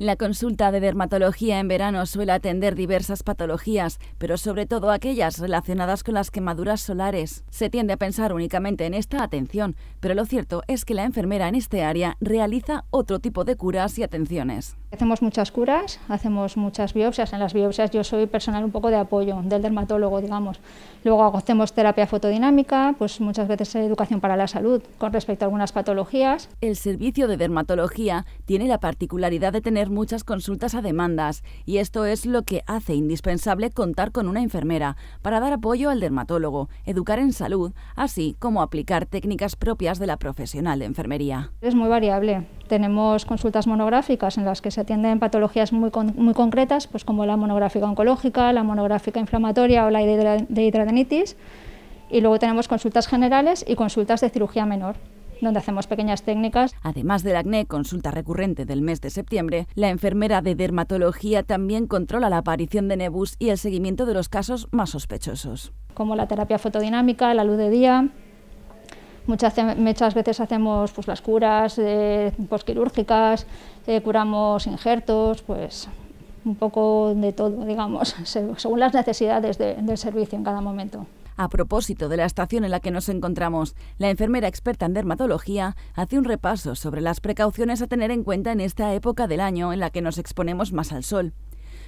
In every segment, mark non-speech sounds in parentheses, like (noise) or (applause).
La consulta de dermatología en verano suele atender diversas patologías, pero sobre todo aquellas relacionadas con las quemaduras solares. Se tiende a pensar únicamente en esta atención, pero lo cierto es que la enfermera en este área realiza otro tipo de curas y atenciones. Hacemos muchas curas, hacemos muchas biopsias. En las biopsias yo soy personal un poco de apoyo del dermatólogo, digamos. Luego hacemos terapia fotodinámica, pues muchas veces educación para la salud con respecto a algunas patologías. El servicio de dermatología tiene la particularidad de tener muchas consultas a demandas y esto es lo que hace indispensable contar con una enfermera para dar apoyo al dermatólogo, educar en salud, así como aplicar técnicas propias de la profesional de enfermería. Es muy variable. Tenemos consultas monográficas en las que se atienden patologías muy, muy concretas, pues como la monográfica oncológica, la monográfica inflamatoria o la de hidradenitis. Y luego tenemos consultas generales y consultas de cirugía menor donde hacemos pequeñas técnicas. Además del acné, consulta recurrente del mes de septiembre, la enfermera de dermatología también controla la aparición de nebus y el seguimiento de los casos más sospechosos. Como la terapia fotodinámica, la luz de día, Muchas, muchas, veces hacemos pues, las curas eh, posquirúrgicas, eh, curamos injertos, pues un poco de todo, digamos, (laughs) según las necesidades del servicio en cada momento. A propósito de la estación en la que nos encontramos, la enfermera experta en dermatología hace un repaso sobre las precauciones a tener en cuenta en esta época del año en la que nos exponemos más al sol.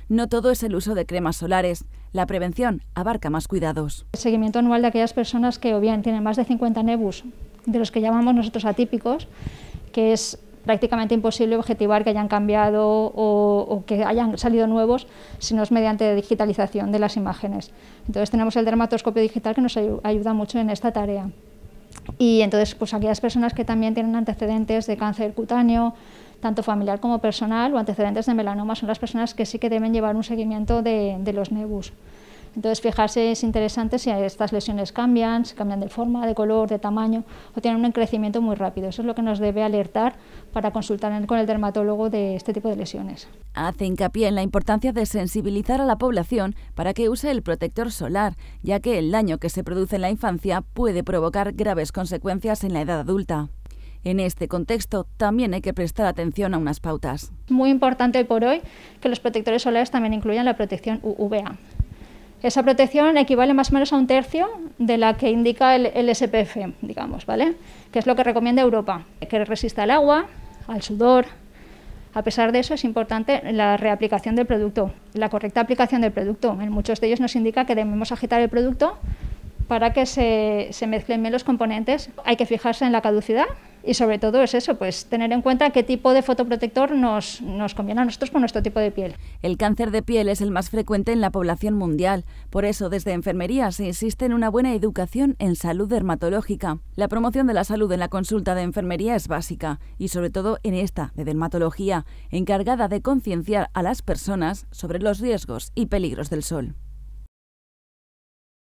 No todo es el uso de cremas solares. La prevención abarca más cuidados. El seguimiento anual de aquellas personas que o bien tienen más de 50 nebus, de los que llamamos nosotros atípicos, que es prácticamente imposible objetivar que hayan cambiado o, que hayan salido nuevos si no es mediante digitalización de las imágenes. Entonces tenemos el dermatoscopio digital que nos ayuda mucho en esta tarea. Y entonces, pues aquellas personas que también tienen antecedentes de cáncer cutáneo, tanto familiar como personal, o antecedentes de melanoma, son las personas que sí que deben llevar un seguimiento de, de los nebus. Entonces, fijarse es interesante si estas lesiones cambian, si cambian de forma, de color, de tamaño o tienen un crecimiento muy rápido. Eso es lo que nos debe alertar para consultar con el dermatólogo de este tipo de lesiones. Hace hincapié en la importancia de sensibilizar a la población para que use el protector solar, ya que el daño que se produce en la infancia puede provocar graves consecuencias en la edad adulta. En este contexto también hay que prestar atención a unas pautas. Muy importante hoy por hoy que los protectores solares también incluyan la protección UVA. Esa protección equivale más o menos a un tercio de la que indica el, SPF, digamos, ¿vale? Que es lo que recomienda Europa, que resista al agua, al sudor. A pesar de eso, es importante la reaplicación del producto, la correcta aplicación del producto. En muchos de ellos nos indica que debemos agitar el producto para que se, se mezclen bien los componentes. Hay que fijarse en la caducidad, y sobre todo es eso, pues tener en cuenta qué tipo de fotoprotector nos, nos conviene a nosotros con nuestro tipo de piel. El cáncer de piel es el más frecuente en la población mundial, por eso desde enfermería se insiste en una buena educación en salud dermatológica. La promoción de la salud en la consulta de enfermería es básica y sobre todo en esta de dermatología, encargada de concienciar a las personas sobre los riesgos y peligros del sol.